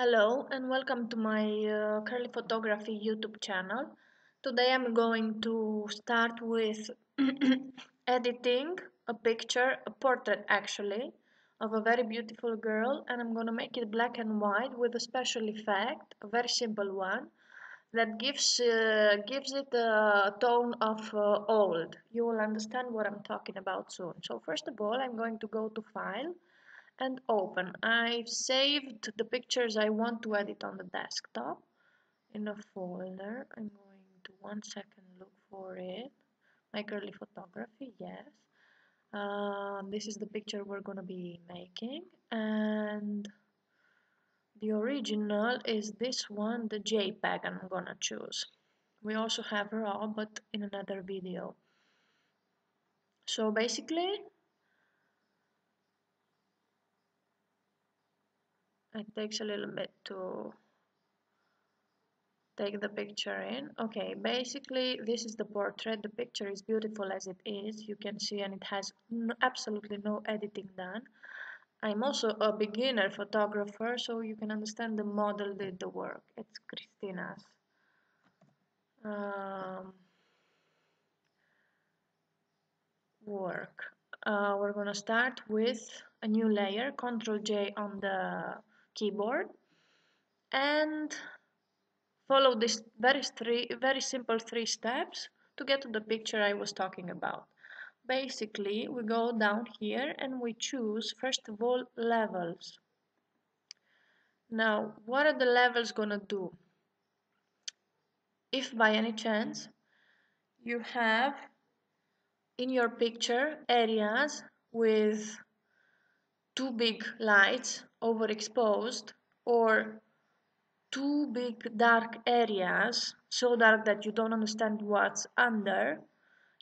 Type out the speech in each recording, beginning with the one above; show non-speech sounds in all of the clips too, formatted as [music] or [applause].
Hello and welcome to my uh, Curly Photography YouTube channel. Today I'm going to start with [clears throat] editing a picture, a portrait actually, of a very beautiful girl and I'm gonna make it black and white with a special effect, a very simple one, that gives, uh, gives it a tone of uh, old. You will understand what I'm talking about soon. So first of all I'm going to go to File, and open. I've saved the pictures I want to edit on the desktop in a folder. I'm going to one second look for it. My curly photography, yes. Uh, this is the picture we're gonna be making and the original is this one, the JPEG I'm gonna choose. We also have RAW but in another video. So basically it takes a little bit to take the picture in. Okay basically this is the portrait. The picture is beautiful as it is. You can see and it has absolutely no editing done. I'm also a beginner photographer so you can understand the model did the work. It's Christina's um, work. Uh, we're gonna start with a new layer. Control J on the keyboard and follow this very three very simple three steps to get to the picture I was talking about. Basically we go down here and we choose first of all levels. Now what are the levels gonna do? If by any chance you have in your picture areas with too big lights overexposed or too big dark areas so dark that you don't understand what's under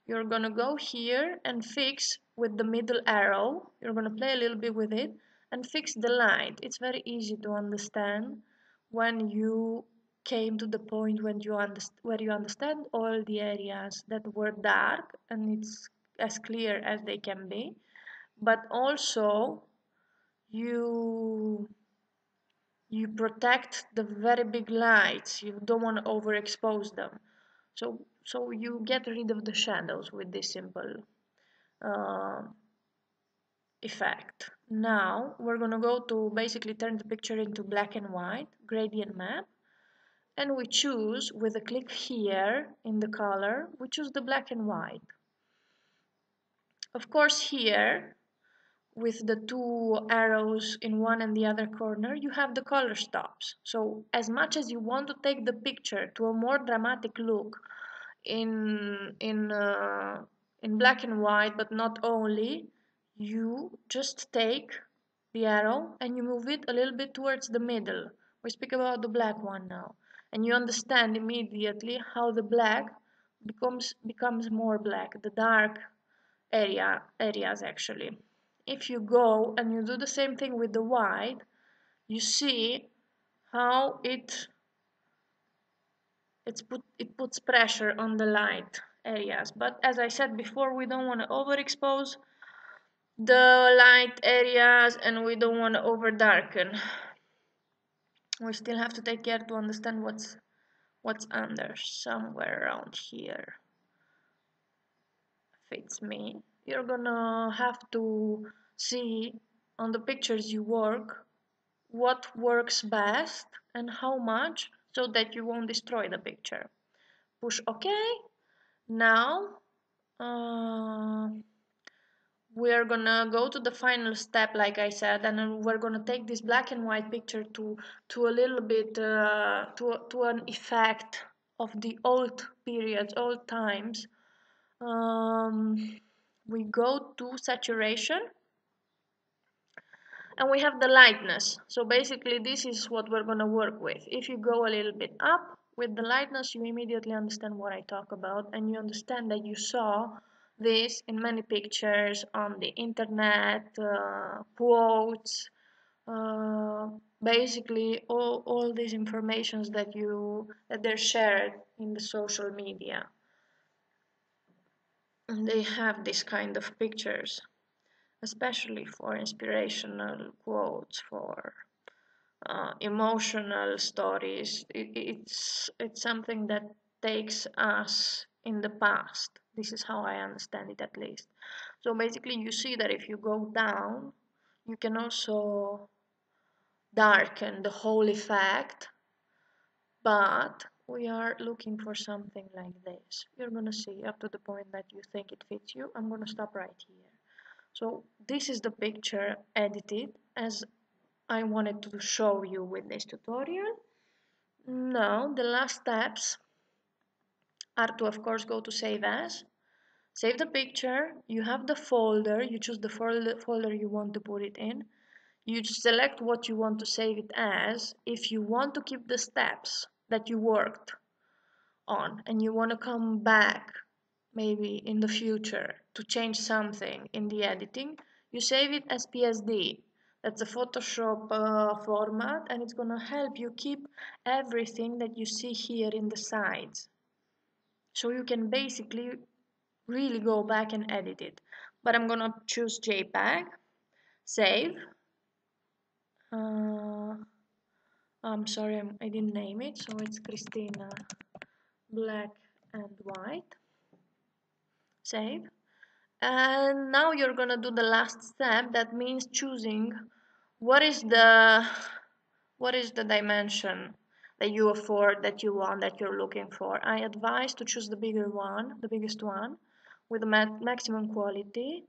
you're gonna go here and fix with the middle arrow you're gonna play a little bit with it and fix the light. It's very easy to understand when you came to the point when you where you understand all the areas that were dark and it's as clear as they can be. But also you you protect the very big lights. You don't want to overexpose them. So so you get rid of the shadows with this simple uh, effect. Now we're gonna go to basically turn the picture into black and white gradient map. And we choose with a click here in the color we choose the black and white. Of course here with the two arrows in one and the other corner, you have the color stops. So as much as you want to take the picture to a more dramatic look in, in, uh, in black and white, but not only, you just take the arrow and you move it a little bit towards the middle. We speak about the black one now. And you understand immediately how the black becomes becomes more black, the dark area areas actually if you go and you do the same thing with the white you see how it it's put it puts pressure on the light areas. But as I said before we don't want to overexpose the light areas and we don't want to over darken we still have to take care to understand what's what's under somewhere around here. Fits me you're gonna have to see on the pictures you work what works best and how much so that you won't destroy the picture. Push OK. Now uh, we're gonna go to the final step like I said and we're gonna take this black and white picture to to a little bit uh, to, to an effect of the old periods old times um, we go to saturation and we have the lightness. So basically this is what we're going to work with. If you go a little bit up with the lightness you immediately understand what I talk about and you understand that you saw this in many pictures on the internet uh, quotes uh, basically all, all these informations that you that they're shared in the social media they have this kind of pictures especially for inspirational quotes for uh, uh, emotional stories. It, it's it's something that takes us in the past. This is how I understand it at least. So basically, you see that if you go down, you can also darken the whole effect, but we are looking for something like this. You're gonna see up to the point that you think it fits you. I'm gonna stop right here. So this is the picture edited as I wanted to show you with this tutorial. Now the last steps are to of course go to save as. Save the picture, you have the folder, you choose the folder you want to put it in. You select what you want to save it as. If you want to keep the steps that you worked on and you want to come back maybe in the future to change something in the editing, you save it as PSD that's a Photoshop uh, format and it's gonna help you keep everything that you see here in the sides. So you can basically really go back and edit it. But I'm gonna choose JPEG, save. Uh, I'm sorry, I didn't name it, so it's Christina black and white. Save. And now you're gonna do the last step. That means choosing what is the what is the dimension that you afford that you want that you're looking for. I advise to choose the bigger one the biggest one with the maximum quality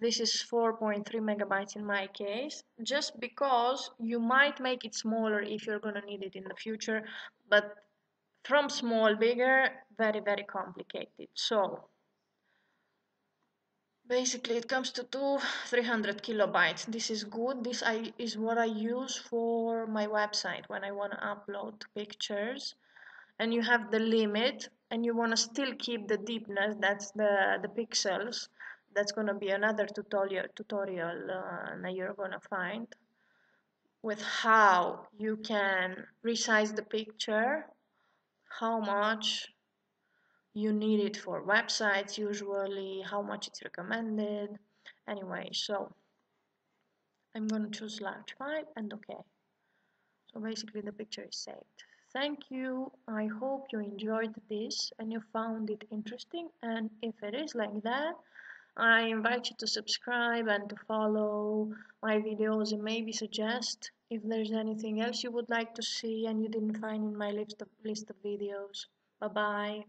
this is 4.3 megabytes in my case just because you might make it smaller if you're gonna need it in the future but from small bigger very very complicated. So basically it comes to two 300 kilobytes. This is good. This I, is what I use for my website when I want to upload pictures. And you have the limit and you want to still keep the deepness that's the the pixels that's going to be another tutorial tutorial uh, that you're going to find with how you can resize the picture how much you need it for websites usually how much it's recommended. Anyway so I'm going to choose large file and okay. So basically the picture is saved. Thank you. I hope you enjoyed this and you found it interesting. And if it is like that I invite you to subscribe and to follow my videos and maybe suggest if there's anything else you would like to see and you didn't find in my list of, list of videos. Bye bye